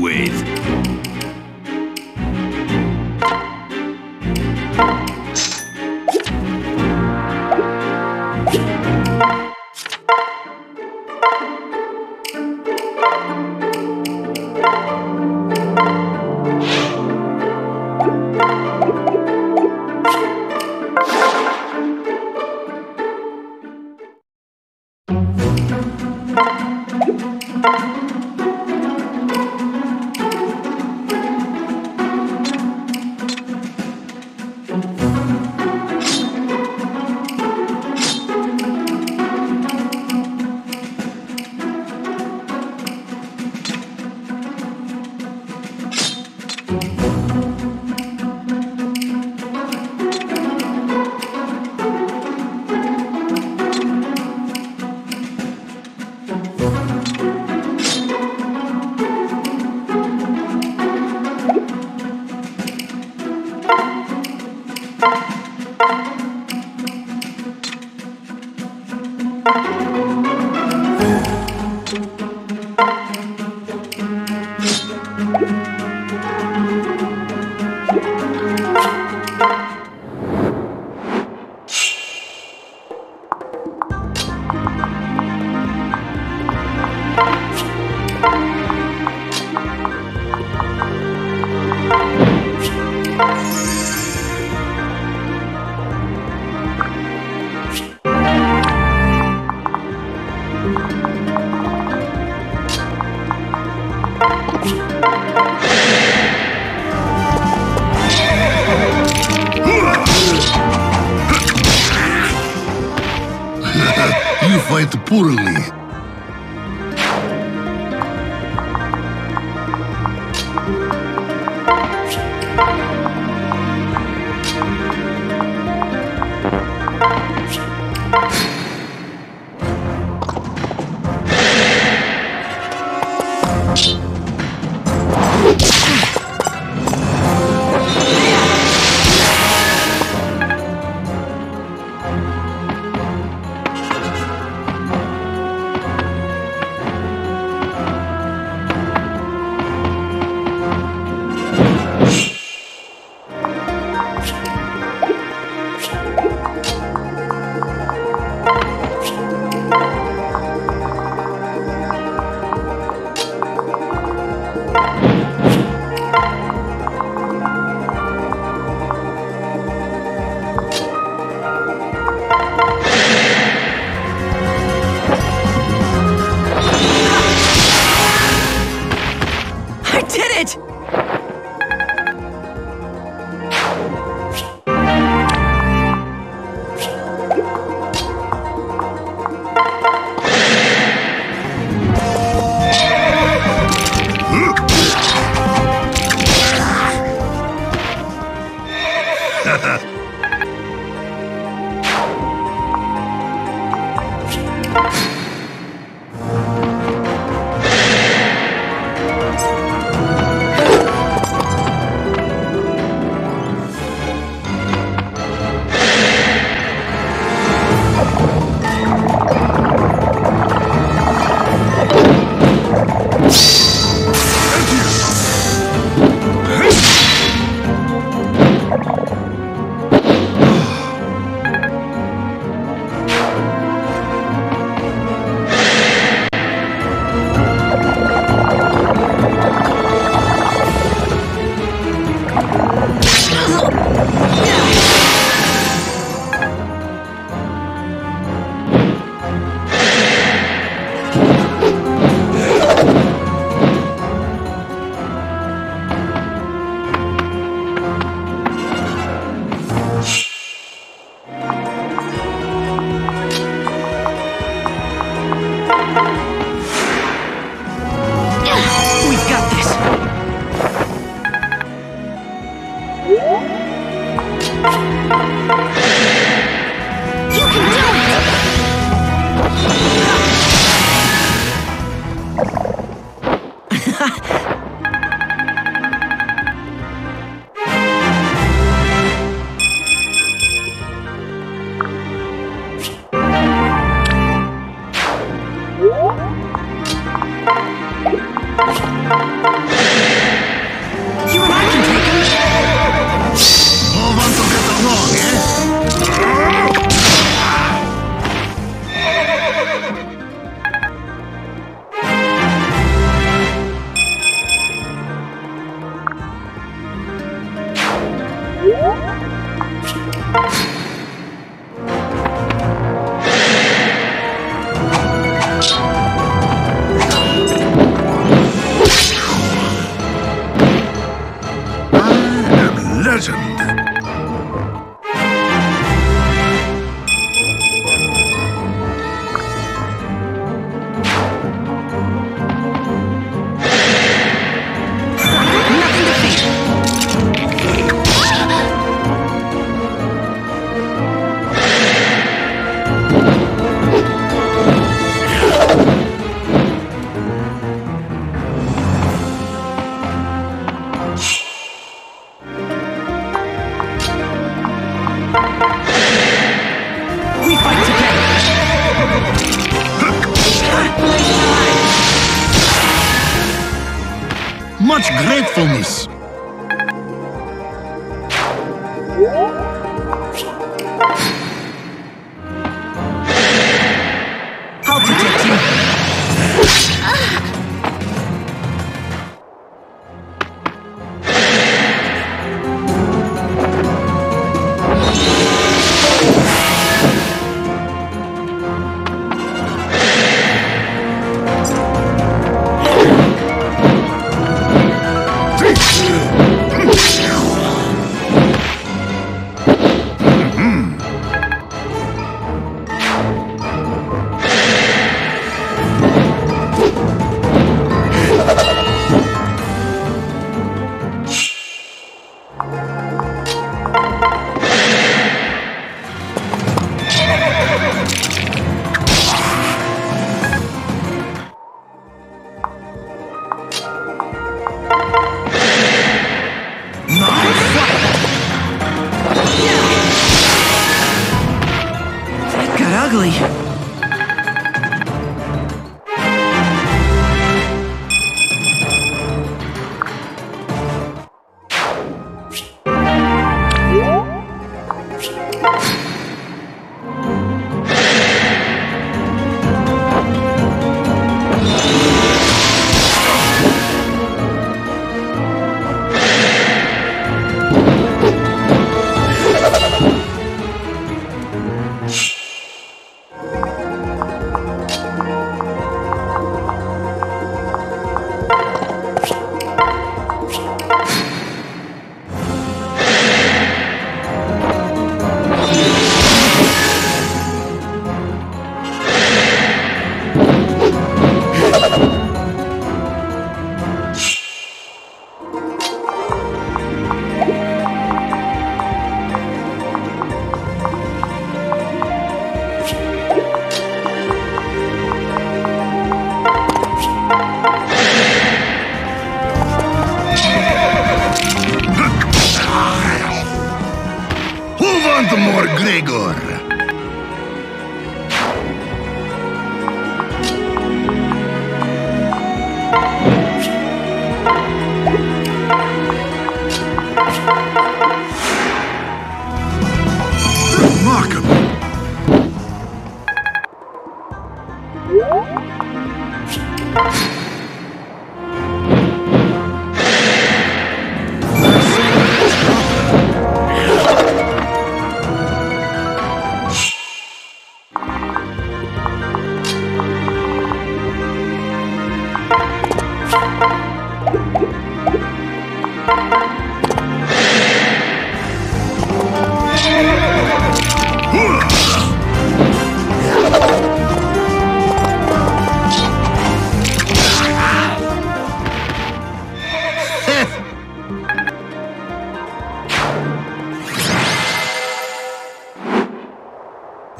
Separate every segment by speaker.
Speaker 1: With?
Speaker 2: Quite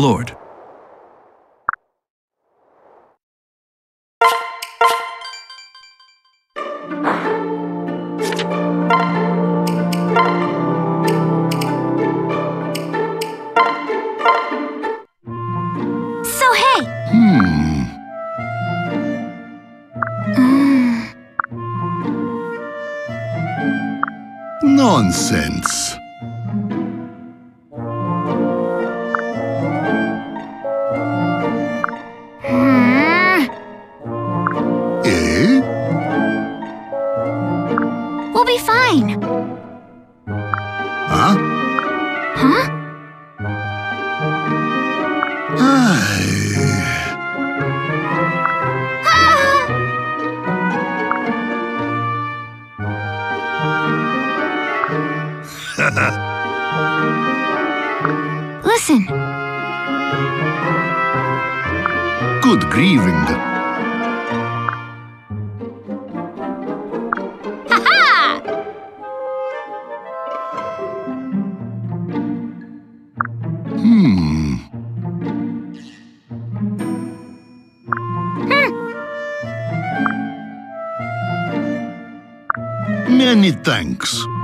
Speaker 2: lord.
Speaker 3: Many thanks.